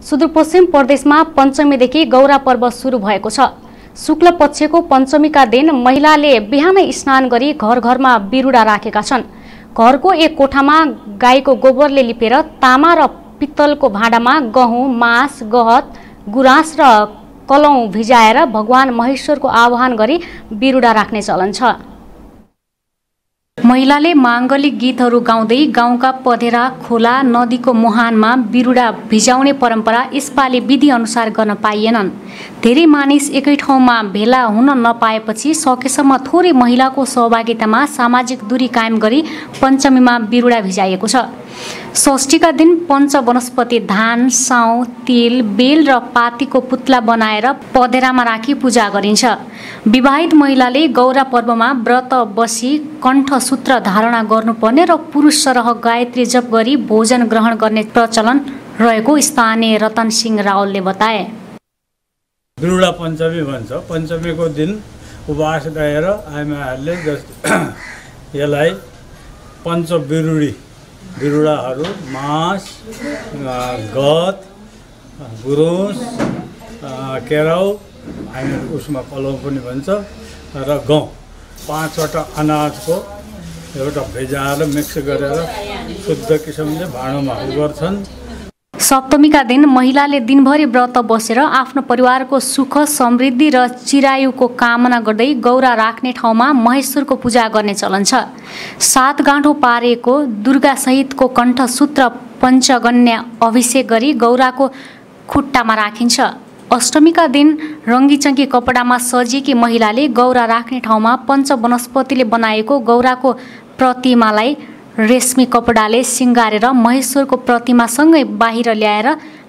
सुदूरपश्चिम प्रदेशमा पञ्चमीदेखि गौरा पर्व सुरु भएको छ। शुक्ल पक्षको पञ्चमीका दिन महिलाले बिहानै स्नान गरी घर घरमा बिरुडा राखेका छन्। घरको एक कोठामा गाईको गोबरले लिपेर तामा र पित्तलको भाँडामा गहुँ मास गहत गुराँस र कलौँ भिजाएर भगवान महेश्वरको आह्वान गरी बिरुडा राख्ने चलन छ। महिलाले माङ्गलिक गीतहरू गाउँदै गाउँका पधेरा खोला नदीको मुहानमा बिरुडा भिजाउने परम्परा यसपालि विधिअनुसार गर्न पाइएनन्। धेरै मानिस एकै ठाउँमा भेला हुन नपाएपछि सकेसम्म थोरै महिलाको सहभागितामा सामाजिक दूरी कायम गरी पञ्चमीमा बिरुडा भिजाइएको छ। षष्ठीका दिन पञ्च वनस्पति धान साउ तिल बेल र पातीको पुत्ला बनाएर पधेरामा राखी पूजा गरिन्छ। विवाहित महिलाले गौरा पर्वमा व्रत बसी कण्ठसूत्र धारणा गर्नुपर्ने र पुरुष सरह गायत्री जप गरी भोजन ग्रहण गर्ने प्रचलन रहेको स्थानीय रतन सिंह रावलले बताए। बिरुडा पञ्चमी भन्छ। पञ्चमीको दिन उपवास गएर आमाहरूले यसलाई पञ्च बिरुडी बिरुडाहरू मास गत गुरुस केराउ हामी उसमा कलौ पनि भन्छ र गहुँ। पाँचवटा अनाजको एउटा भिजाएर मिक्स गरेर शुद्ध किसिमले भाँडोमा गर्छन् सप्तमीका दिन महिलाले दिनभरि व्रत बसेर आफ्नो परिवारको सुख समृद्धि र चिरायुको कामना गर्दै गौरा राख्ने ठाउँमा महेश्वरको पूजा गर्ने चलन छ। सात गाँठो पारेको दुर्गासहितको कण्ठसूत्र पञ्चगन्य अभिषेक गरी गौराको खुट्टामा राखिन्छ। अष्टमीका दिन रङ्गीचङ्गी कपडामा सजिएकी महिलाले गौरा राख्ने ठाउँमा पञ्च वनस्पतिले बनाएको गौराको प्रतिमालाई रेशमी कपडाले सिँगारेर महेश्वरको प्रतिमासँगै बाहिर ल्याएर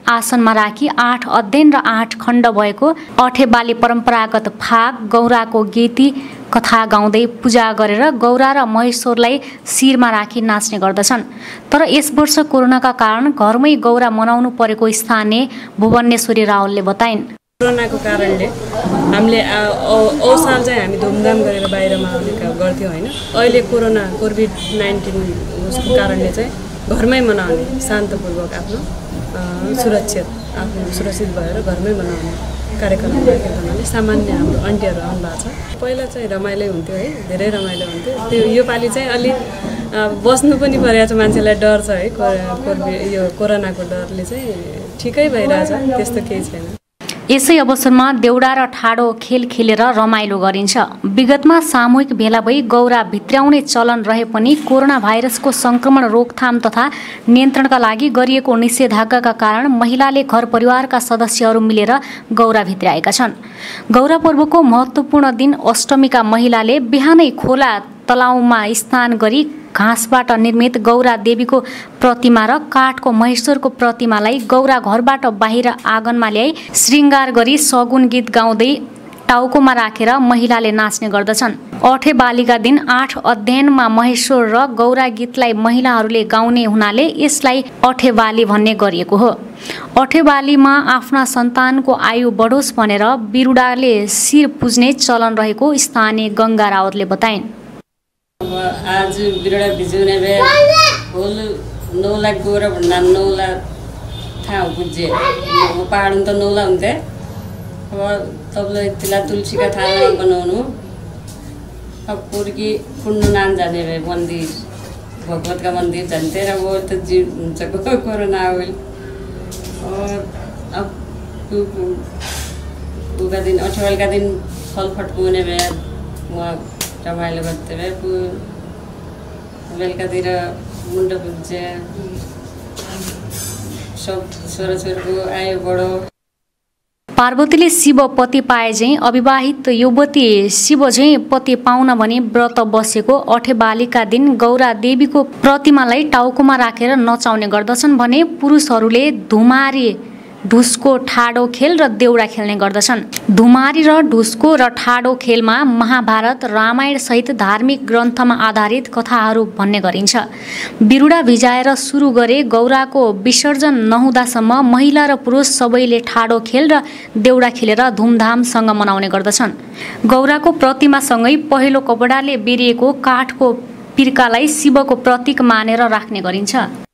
आसनमा राखी आठ अध्ययन र आठ खण्ड भएको अठेबाली परम्परागत फाग गौराको गीती कथा गाउँदै पूजा गरेर गौरा र महेश्वरलाई शिरमा राखी नाच्ने गर्दछन्। तर यस वर्ष कोरोनाका कारण घरमै गौरा मनाउनु परेको स्थानीय भुवनेश्वरी रावलले बताइन्। कोरोनाको कारणले हामीले औ साल चाहिँ हामी धुमधाम गरेर बाहिरमा आउने गर्थ्यौँ होइन। अहिले कोरोना कोभिड नाइन्टिन उसको कारणले चाहिँ घरमै मनाउने शान्तपूर्वक आफ्नो सुरक्षित आफ्नो सुरक्षित भएर घरमै मनाउने कार्यक्रम राखेको हुनाले सामान्य हाम्रो अन्टीहरू आउनु भएको छ। पहिला चाहिँ रमाइलो हुन्थ्यो है धेरै रमाइलो हुन्थ्यो। त्यो योपालि चाहिँ अलि बस्नु पनि परेको छ मान्छेलाई डर छ है कोभिड यो कोरोनाको डरले चाहिँ ठिकै भइरहेछ त्यस्तो केही छैन। यसै अवसरमा देउडा र ठाडो खेल खेलेर रमाइलो गरिन्छ। विगतमा सामूहिक भेला भई गौरा भित्र्याउने चलन रहे पनि कोरोना भाइरसको सङ्क्रमण रोकथाम तथा नियन्त्रणका लागि गरिएको निषेधाज्ञाका कारण महिलाले घर परिवारका सदस्यहरू मिलेर गौरा भित्र्याएका छन्। गौरा पर्वको महत्त्वपूर्ण दिन अष्टमीका महिलाले बिहानै खोला तलाउमा स्नान गरी घाँसबाट निर्मित गौरा देवीको प्रतिमा र काठको महेश्वरको प्रतिमालाई गौरा घरबाट बाहिर आँगनमा ल्याई श्रृङ्गार गरी सगुन गीत गाउँदै टाउकोमा राखेर महिलाले नाच्ने गर्दछन्। अठे बालीका दिन आठ अध्ययनमा महेश्वर र गौरा गीतलाई महिलाहरूले गाउने हुनाले यसलाई अठे बाली भन्ने गरिएको हो। अठे बालीमा आफ्ना सन्तानको आयु बढोस् भनेर बिरुडाले शिर पुज्ने चलन रहेको स्थानीय गङ्गा रावतले बताइन्। आज बिरुवा भिजाउने भए होल नौला गएर भन्दा नौला थाहा बुझे पहाड त नौला हुन्थ्यो अब तपाईँलाई त्यसलाई तुलसीका थाना बनाउनु अब पुर्की कुन्नु नाम जाने भए मन्दिर भगवतका मन्दिर जान्थ्यो र अब त जिउ हुन्छ कोरोना आवेल अब उका दिन अठवालका दिन फलफट पुग्ने भए उहाँ रमाइलो गर्थ्यो पु बेलुकातिर मुन्डो पुग्छ। सब छोराछोरीको आयो बडो पार्वतीले शिव पति पाए झैँ अविवाहित युवती शिव झैँ पति पाउन भनी व्रत बसेको अठे बालिका दिन गौरा देवीको प्रतिमालाई टाउकोमा राखेर नचाउने गर्दछन् भने पुरुषहरूले धुमारी ढुसको ठाडो खेल र देउडा खेल्ने गर्दछन्। धुमारी र ढुसको र ठाडो खेलमा महाभारत रामायण सहित धार्मिक ग्रन्थमा आधारित कथाहरू भन्ने गरिन्छ। बिरुडा भिजाएर सुरु गरे गौराको विसर्जन नहुँदासम्म महिला र पुरुष सबैले ठाडो खेल र देउडा खेलेर धुमधामसँग मनाउने गर्दछन्। गौराको प्रतिमासँगै पहिलो कपडाले बेरिएको काठको पिर्कालाई शिवको प्रतीक मानेर राख्ने गरिन्छ।